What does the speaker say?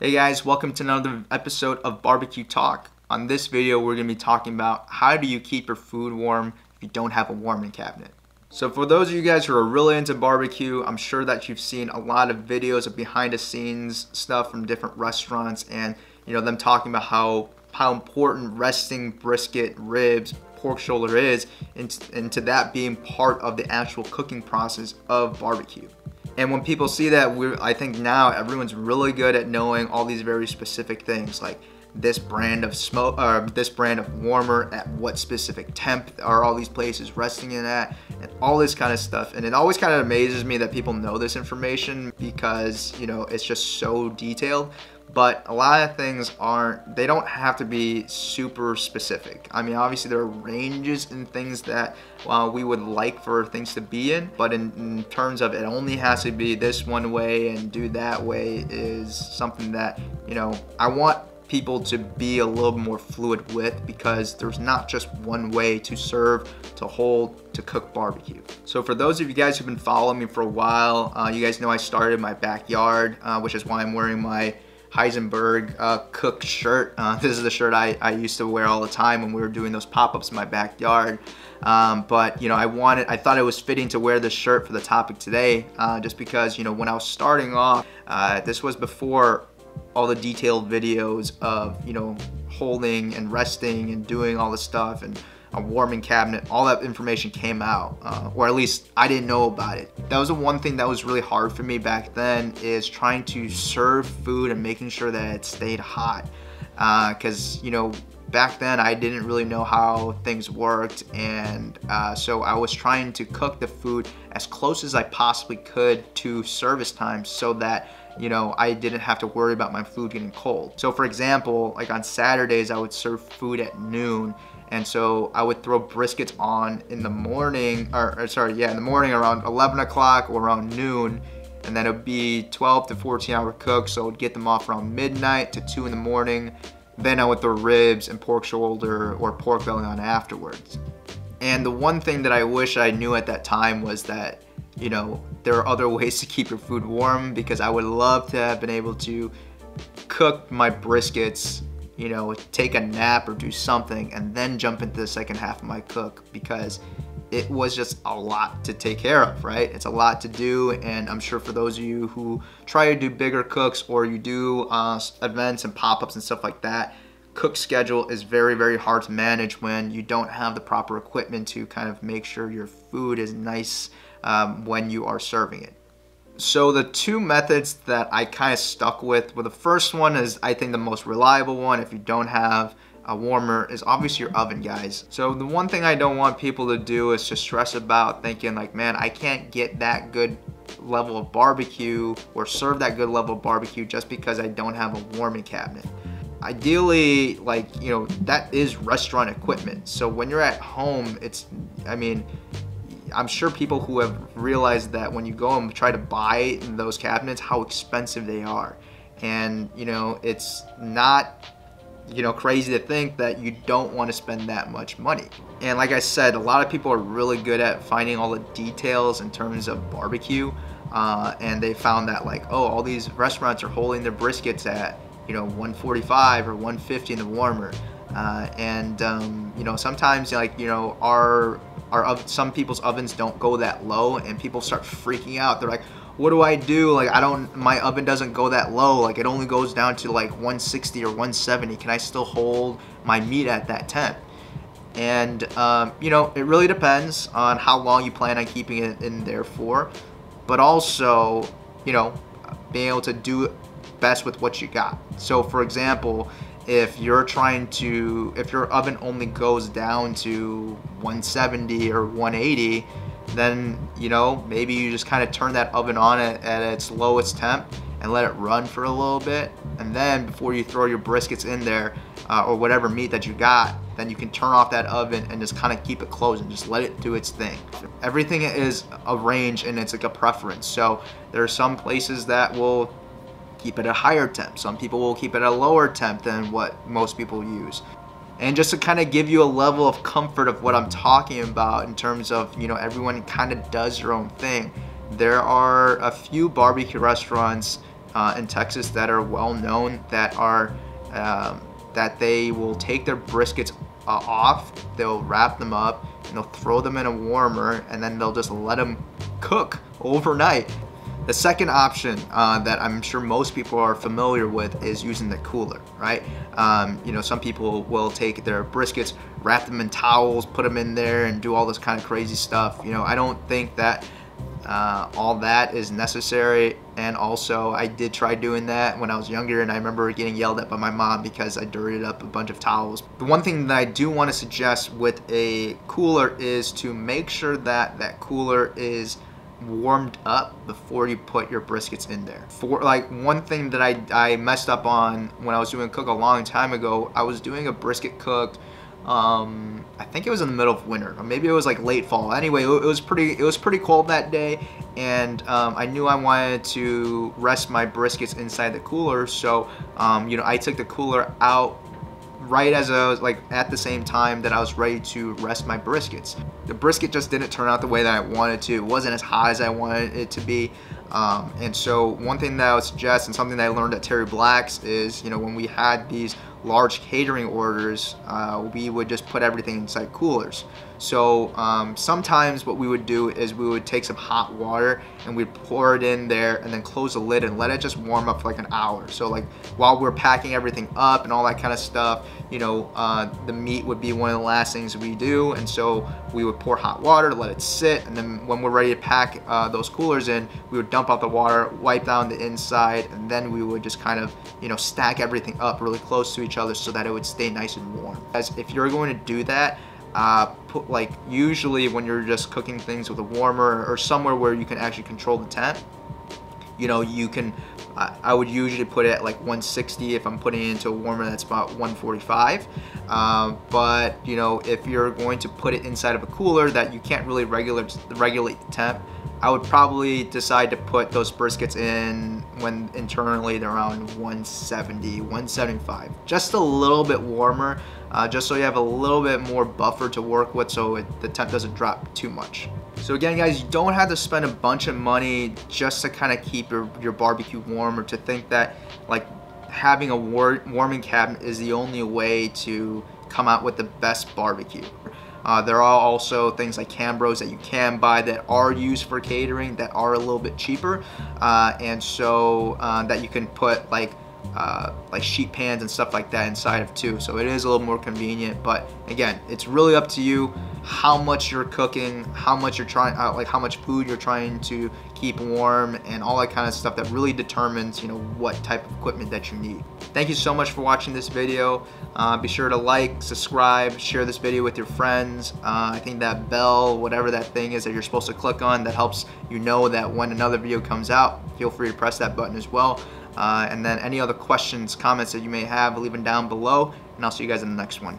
Hey guys, welcome to another episode of Barbecue Talk. On this video, we're going to be talking about how do you keep your food warm if you don't have a warming cabinet. So for those of you guys who are really into barbecue, I'm sure that you've seen a lot of videos of behind the scenes stuff from different restaurants and you know them talking about how how important resting brisket, ribs, pork shoulder is into that being part of the actual cooking process of barbecue. And when people see that, I think now everyone's really good at knowing all these very specific things. Like this brand of smoke or uh, this brand of warmer at what specific temp are all these places resting in at and all this kind of stuff. And it always kind of amazes me that people know this information because you know it's just so detailed. But a lot of things aren't they don't have to be super specific. I mean obviously there are ranges and things that well, we would like for things to be in but in, in, terms of it only has to be this one way and do that way is something that you know i want people to be a little more fluid with because there's not just one way to serve, to hold, to cook barbecue. So for those of you guys who've been following me for a while, uh, you guys know I started my backyard, uh, which is why I'm wearing my Heisenberg uh, cook shirt. Uh, this is the shirt I, I used to wear all the time when we were doing those pop-ups in my backyard. Um, but you know, I wanted, I thought it was fitting to wear this shirt for the topic today, uh, just because you know when I was starting off, uh, this was before all the detailed videos of, you know, holding and resting and doing all the stuff and a warming cabinet, all that information came out, uh, or at least I didn't know about it. That was the one thing that was really hard for me back then is trying to serve food and making sure that it stayed hot. Because, uh, you know, back then I didn't really know how things worked and uh, so I was trying to cook the food as close as I possibly could to service time so that you know, I didn't have to worry about my food getting cold. So for example, like on Saturdays, I would serve food at noon. And so I would throw briskets on in the morning, or, or sorry, yeah, in the morning around 11 o'clock or around noon. And then it would be 12 to 14 hour cook. So I would get them off around midnight to two in the morning. Then I would throw ribs and pork shoulder or pork belly on afterwards. And the one thing that I wish I knew at that time was that you know, there are other ways to keep your food warm because I would love to have been able to cook my briskets, you know, take a nap or do something and then jump into the second half of my cook because it was just a lot to take care of, right? It's a lot to do, and I'm sure for those of you who try to do bigger cooks or you do uh, events and pop-ups and stuff like that, cook schedule is very, very hard to manage when you don't have the proper equipment to kind of make sure your food is nice um, when you are serving it. So the two methods that I kind of stuck with, well the first one is I think the most reliable one if you don't have a warmer is obviously your oven guys. So the one thing I don't want people to do is to stress about thinking like man I can't get that good level of barbecue or serve that good level of barbecue just because I don't have a warming cabinet ideally like you know that is restaurant equipment so when you're at home it's i mean I'm sure people who have realized that when you go and try to buy those cabinets, how expensive they are. And, you know, it's not, you know, crazy to think that you don't want to spend that much money. And like I said, a lot of people are really good at finding all the details in terms of barbecue. Uh, and they found that like, oh, all these restaurants are holding their briskets at, you know, 145 or 150 in the warmer. Uh, and um, you know sometimes like you know our our some people's ovens don't go that low and people start freaking out. They're like what do I do? Like I don't my oven doesn't go that low. Like it only goes down to like 160 or 170 can I still hold my meat at that temp? And um, you know it really depends on how long you plan on keeping it in there for but also you know being able to do best with what you got. So for example if you're trying to if your oven only goes down to 170 or 180 then you know maybe you just kind of turn that oven on at, at its lowest temp and let it run for a little bit. And then before you throw your briskets in there uh, or whatever meat that you got then you can turn off that oven and just kind of keep it closed and just let it do its thing. Everything is a range and it's like a preference. So there are some places that will keep it at a higher temp. Some people will keep it at a lower temp than what most people use. And just to kind of give you a level of comfort of what I'm talking about in terms of, you know, everyone kind of does their own thing. There are a few barbecue restaurants uh, in Texas that are well known that are um, that they will take their briskets uh, off, they'll wrap them up, and they'll throw them in a warmer, and then they'll just let them cook overnight. The second option uh, that I'm sure most people are familiar with is using the cooler, right? Um, you know, some people will take their briskets, wrap them in towels, put them in there, and do all this kind of crazy stuff. You know, I don't think that uh, all that is necessary and also I did try doing that when I was younger and I remember getting yelled at by my mom because I dirtied up a bunch of towels. The one thing that I do want to suggest with a cooler is to make sure that that cooler is warmed up before you put your briskets in there. For like one thing that I, I messed up on when I was doing cook a long time ago, I was doing a brisket cook um, I think it was in the middle of winter, or maybe it was like late fall. Anyway, it was pretty it was pretty cold that day, and um, I knew I wanted to rest my briskets inside the cooler. So, um, you know, I took the cooler out right as I was like at the same time that I was ready to rest my briskets. The brisket just didn't turn out the way that I wanted to. It wasn't as hot as I wanted it to be. Um, and so one thing that I would suggest and something that I learned at Terry Black's is, you know, when we had these large catering orders, uh, we would just put everything inside coolers. So um, sometimes what we would do is we would take some hot water and we'd pour it in there and then close the lid and let it just warm up for like an hour. So like while we're packing everything up and all that kind of stuff, you know, uh, the meat would be one of the last things we do. And so we would pour hot water, let it sit, and then when we're ready to pack uh, those coolers in, we would dump out the water, wipe down the inside, and then we would just kind of, you know, stack everything up really close to each other so that it would stay nice and warm. As if you're going to do that, uh, put like usually when you're just cooking things with a warmer or somewhere where you can actually control the temp, you know, you can, I would usually put it at like 160 if I'm putting it into a warmer that's about 145. Um, but, you know, if you're going to put it inside of a cooler that you can't really regulate, regulate the temp, I would probably decide to put those briskets in when internally they're around 170, 175. Just a little bit warmer, uh, just so you have a little bit more buffer to work with so it, the temp doesn't drop too much. So again, guys, you don't have to spend a bunch of money just to kind of keep your, your barbecue warm or to think that like having a war warming cabinet is the only way to come out with the best barbecue. Uh, there are also things like Cambros that you can buy that are used for catering that are a little bit cheaper, uh, and so uh, that you can put like uh, like sheet pans and stuff like that inside of too. So it is a little more convenient, but again, it's really up to you how much you're cooking, how much you're trying, uh, like how much food you're trying to keep warm and all that kind of stuff that really determines, you know, what type of equipment that you need. Thank you so much for watching this video. Uh, be sure to like, subscribe, share this video with your friends. Uh, I think that bell, whatever that thing is that you're supposed to click on, that helps you know that when another video comes out, feel free to press that button as well. Uh, and then any other questions, comments that you may have, leave them down below, and I'll see you guys in the next one.